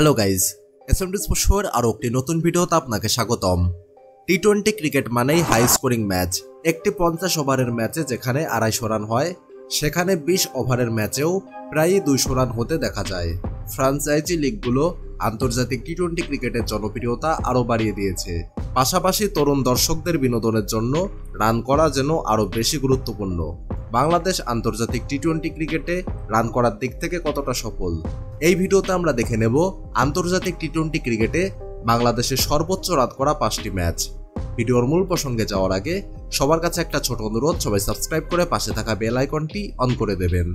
Hello guys SMD স্পোর্টসের আরও একটি নতুন ভিডিওতে আপনাকে স্বাগতম। টি টোয়েন্টি ক্রিকেট মানেই হাই স্কোরিং ম্যাচ একটি পঞ্চাশ ওভারের ম্যাচে যেখানে আড়াইশো রান হয়, সেখানে বিশ ওভারের ম্যাচেও প্রায়ই দুইশো রান হতে দেখা যায়। ফ্রাঞ্চাইজি লিগগুলো আন্তর্জাতিক টি টোয়েন্টি ক্রিকেটের জনপ্রিয়তা আরও বাড়িয়ে দিয়েছে। পাশাপাশি তরুণ দর্শকদের বিনোদনের জন্য রান করা যেন আরও বেশি গুরুত্বপূর্ণ। বাংলাদেশ আন্তর্জাতিক টি টোয়েন্টি ক্রিকেটে রান করার দিক থেকে কতটা সফল? এই ভিডিওতে আমরা দেখে নেব আন্তর্জাতিক টি টোয়েন্টি ক্রিকেটে বাংলাদেশের সর্বোচ্চ রান করা পাঁচটি ম্যাচ। ভিডিওর মূল প্রসঙ্গে যাওয়ার আগে সবার কাছে একটা ছোট অনুরোধ, সবাই সাবস্ক্রাইব করে পাশে থাকা বেল আইকনটি অন করে দেবেন।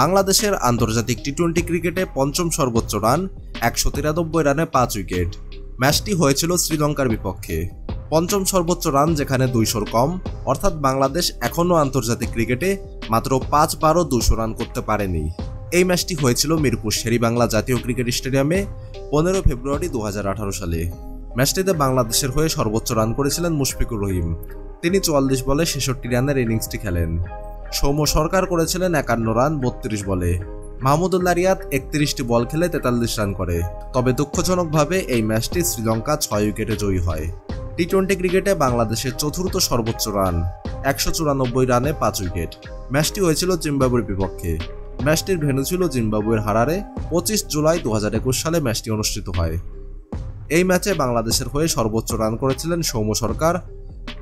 বাংলাদেশের আন্তর্জাতিক টি টোয়েন্টি ক্রিকেটে পঞ্চম সর্বোচ্চ রান, একশো তিরানব্বই রানে পাঁচ উইকেট। ম্যাচটি হয়েছিল শ্রীলঙ্কার বিপক্ষে। পঞ্চম সর্বোচ্চ রান যেখানে দুইশোর কম, অর্থাৎ বাংলাদেশ এখনও আন্তর্জাতিক ক্রিকেটে মাত্র পাঁচ বারো দুশো রান করতে পারেনি। এই ম্যাচটি হয়েছিল মিরপুর শেরিবাংলা জাতীয় ক্রিকেট স্টেডিয়ামে পনেরো ফেব্রুয়ারি দু হাজার আঠারো সালে। ম্যাচটিতে বাংলাদেশের হয়ে সর্বোচ্চ রান করেছিলেন মুশফিকুর রহিম। তিনি চুয়াল্লিশ বলে ছেষট্টি রানের ইনিংসটি খেলেন। সৌম্য সরকার করেছিলেন একান্ন রান, বত্রিশ বলে। মাহমুদুল্লাহ রিয়াদ একত্রিশটি বল খেলে তেতাল্লিশ রান করে। তবে দুঃখজনকভাবে এই ম্যাচটি শ্রীলঙ্কা ছয় উইকেটে জয়ী হয়। টি টোয়েন্টি ক্রিকেটে বাংলাদেশের চতুর্থ সর্বোচ্চ রান, একশো চুরানব্বই রানে পাঁচ উইকেট। ম্যাচটি হয়েছিল জিম্বাবুয়ের বিপক্ষে। ম্যাচটির ভেন্যু ছিল জিম্বাবুয়ের হারারে পঁচিশ জুলাই দু হাজার একুশ সালে ম্যাচটি অনুষ্ঠিত হয়। এই ম্যাচে বাংলাদেশের হয়ে সর্বোচ্চ রান করেছিলেন সৌম্য সরকার।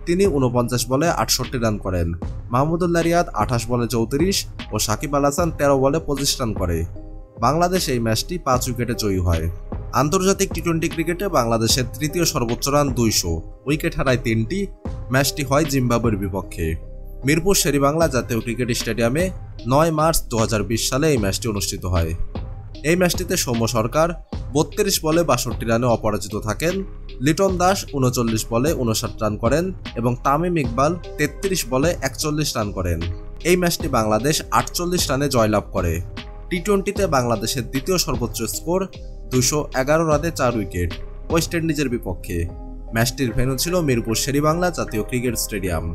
তিনি উনপঞ্চাশ বলে আটষট্টি রান করেন। মাহমুদুল্লাহ রিয়াদ আঠাশ বলে চৌত্রিশ ও সাকিব আল হাসান তেরো বলে পঁচিশ রান করে। বাংলাদেশ এই ম্যাচটি পাঁচ উইকেটে জয়ী হয়। আন্তর্জাতিক টি টোয়েন্টি ক্রিকেটে বাংলাদেশের তৃতীয় সর্বোচ্চ রান দুইশো, উইকেট হারায় তিনটি। ম্যাচটি হয় জিম্বাবুয়ের বিপক্ষে। মিরপুর শেরিবাংলা জাতীয় ক্রিকেট স্টেডিয়ামে নয় মার্চ দু হাজার বিশ সালে এই ম্যাচটি অনুষ্ঠিত হয়। এই ম্যাচটিতে সৌম্য সরকার বত্রিশ বলে বাষট্টি রানে অপরাজিত থাকেন, লিটন দাস উনচল্লিশ বলে উনষাট রান করেন এবং তামিম ইকবাল তেত্রিশ বলে একচল্লিশ রান করেন। এই ম্যাচটি বাংলাদেশ আটচল্লিশ রানে জয়লাভ করে। টি টোয়েন্টিতে বাংলাদেশের দ্বিতীয় সর্বোচ্চ স্কোর দুশো এগারো রানে চার উইকেট, ওয়েস্ট ইন্ডিজের বিপক্ষে। ম্যাচটির ভেন্যু ছিল মিরপুর শেরিবাংলা জাতীয় ক্রিকেট স্টেডিয়াম।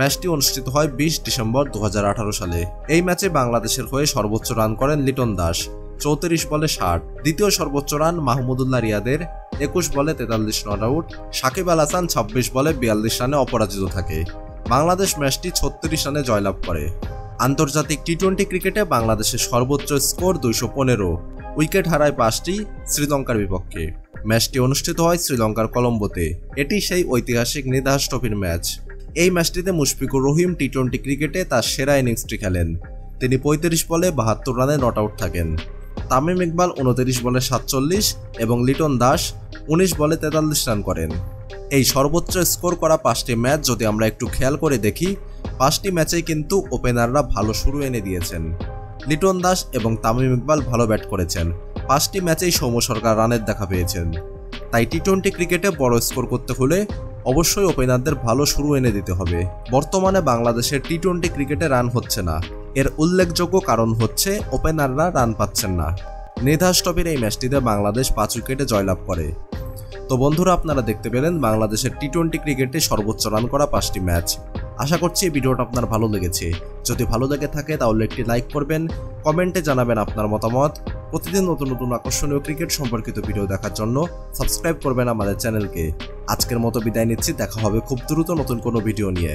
ম্যাচটি অনুষ্ঠিত হয় বিশ ডিসেম্বর দু হাজার আঠারো সালে। এই ম্যাচে বাংলাদেশের হয়ে সর্বোচ্চ রান করেন লিটন দাস, চৌত্রিশ বলে ষাট। দ্বিতীয় সর্বোচ্চ রান মাহমুদুল্লাহ রিয়াদের, একুশ বলে তেতাল্লিশ রান আউট। সাকিব আল হাসান ছাব্বিশ বলে বিয়াল্লিশ রানে অপরাজিত থাকে। বাংলাদেশ ম্যাচটি ছত্রিশ রানে জয়লাভ করে। আন্তর্জাতিক টি টোয়েন্টি ক্রিকেটে বাংলাদেশের সর্বোচ্চ স্কোর দুইশো পনেরো। উইকেট হারায় পাঁচটি, শ্রীলঙ্কার বিপক্ষে। ম্যাচটি অনুষ্ঠিত হয় শ্রীলঙ্কার কলম্বোতে। এটি সেই ঐতিহাসিক নিদাস ট্রফির ম্যাচ। এই ম্যাচটিতে মুশফিকুর রহিম টি টোয়েন্টি ক্রিকেটে তার সেরা ইনিংসটি খেলেন। তিনি পঁয়ত্রিশ বলে বাহাত্তর রানে নট আউট থাকেন। তামিম ইকবাল উনত্রিশ বলে সাতচল্লিশ এবং লিটন দাস উনিশ বলে তেতাল্লিশ রান করেন। এই সর্বোচ্চ স্কোর করা পাঁচটি ম্যাচ যদি আমরা একটু খেয়াল করে দেখি, পাঁচটি ম্যাচেই কিন্তু ওপেনাররা ভালো শুরু এনে দিয়েছেন। লিটন দাস এবং তামিম ইকবাল ভালো ব্যাট করেছেন। পাঁচটি ম্যাচেই সৌম্য সরকার রানের দেখা পেয়েছেন। তাই টি টোয়েন্টি ক্রিকেটে বড় স্কোর করতে হলে অবশ্যই ওপেনারদের ভালো শুরু এনে দিতে হবে। বর্তমানে বাংলাদেশের টি টোয়েন্টি ক্রিকেটে রান হচ্ছে না। এর উল্লেখযোগ্য কারণ হচ্ছে ওপেনাররা রান পাচ্ছেন না। নিধাস স্টপের এই ম্যাচটিতে বাংলাদেশ পাঁচ উইকেটে জয়লাভ করে। তো বন্ধুরা, আপনারা দেখতে পেলেন বাংলাদেশের টি টোয়েন্টি ক্রিকেটে সর্বোচ্চ রান করা পাঁচটি ম্যাচ। আশা করছি এই ভিডিওটা আপনার ভালো লেগেছে। যদি ভালো লেগে থাকে তাহলে একটি লাইক করবেন, কমেন্টে জানাবেন আপনার মতামত। প্রতিদিন নতুন নতুন আকর্ষণীয় ক্রিকেট সম্পর্কিত ভিডিও দেখার জন্য সাবস্ক্রাইব করবেন আমাদের চ্যানেলকে। আজকের মতো বিদায় নিচ্ছি, দেখা হবে খুব দ্রুত নতুন কোনো ভিডিও নিয়ে।